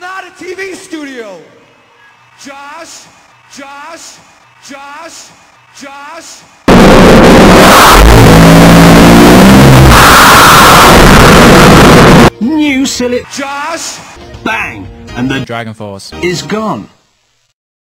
Not a TV studio. Josh, Josh, Josh, Josh. New silly Josh! bang, and the Dragon Force. is gone.